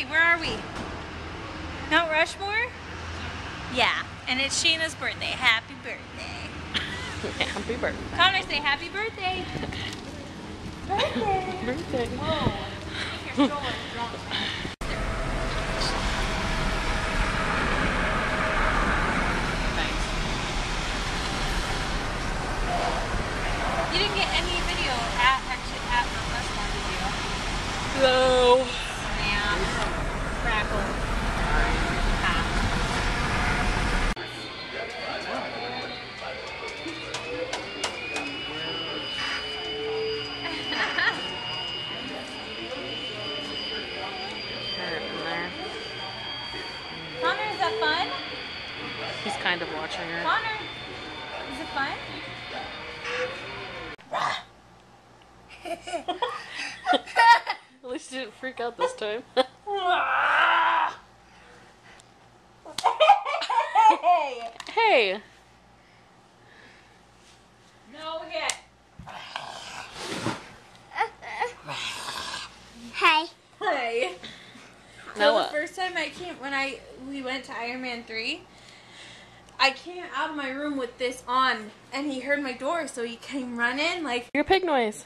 Okay, where are we? Mount Rushmore? Yeah, and it's Sheena's birthday. Happy birthday. Happy birthday. Connor, say happy birthday. birthday. Oh, birthday. Whoa. You didn't get any video at actually at Mount Rushmore, did you? Hello. Yeah. Crackle. Connor, is that fun? He's kind of watching her. Connor, is it fun? At least he didn't freak out this time. hey. No, again. Hi. Hi. Now So the first time I came when I we went to Iron Man three, I came out of my room with this on, and he heard my door, so he came running like. Your pig noise.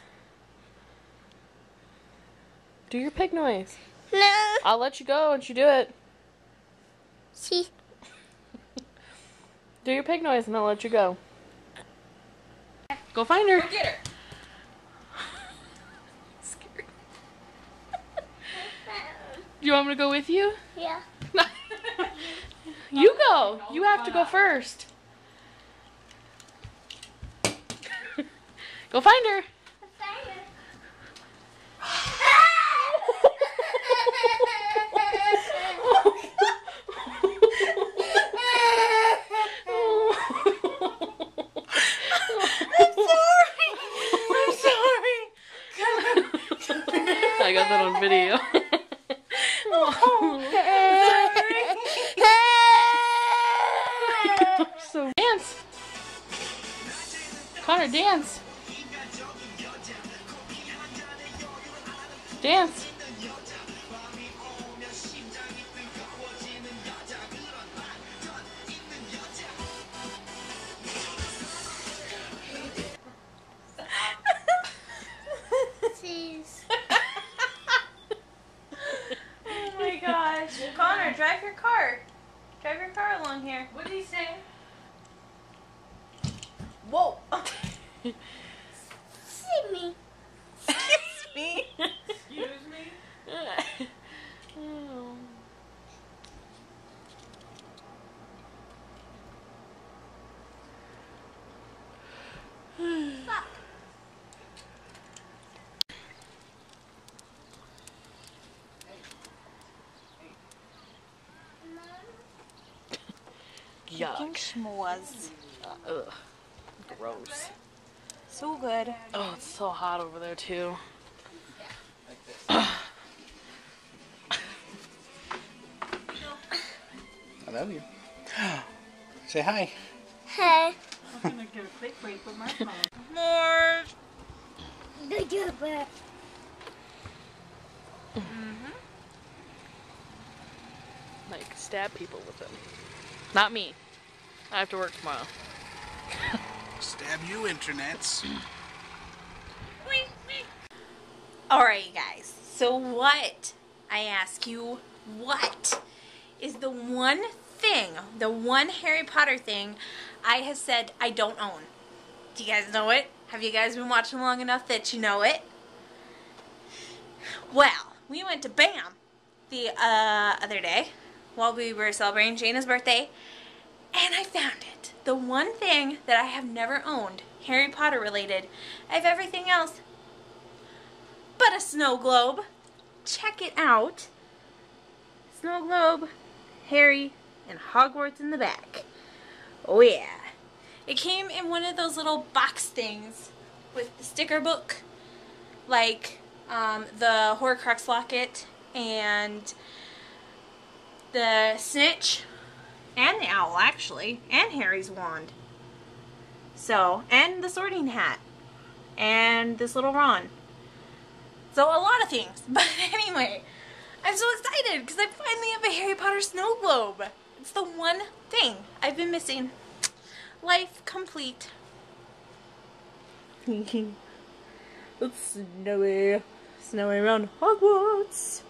Do your pig noise. No. I'll let you go once you do it. See. Do your pig noise and I'll let you go. Go find her. Go get her. Scary. you want me to go with you? Yeah. You go. You have to go first. go find her. I got that on video. Connor, dance. Dance. She's. oh my gosh. Connor, drive your car. Drive your car along here. What did he say? Whoa. See me. Excuse me. Excuse me? Oh. Yuck. Schmoz. Ugh. Gross. So good. Oh, it's so hot over there too. I love you. Say hi. Hey. I'm gonna get a quick break with Marshmallow. More. Good job. uh, Like stab people with them. Not me. I have to work tomorrow. You, internets. Alright, you guys. So, what, I ask you, what is the one thing, the one Harry Potter thing I have said I don't own? Do you guys know it? Have you guys been watching long enough that you know it? Well, we went to BAM the uh, other day while we were celebrating Jana's birthday, and I found. The one thing that I have never owned, Harry Potter related. I have everything else but a snow globe. Check it out. Snow globe, Harry, and Hogwarts in the back. Oh yeah. It came in one of those little box things with the sticker book, like um, the Horcrux locket and the snitch and the owl actually, and Harry's wand. So, and the sorting hat and this little Ron. So a lot of things. But anyway, I'm so excited because I finally have a Harry Potter snow globe. It's the one thing I've been missing. Life complete. it's snowy. Snowy around Hogwarts.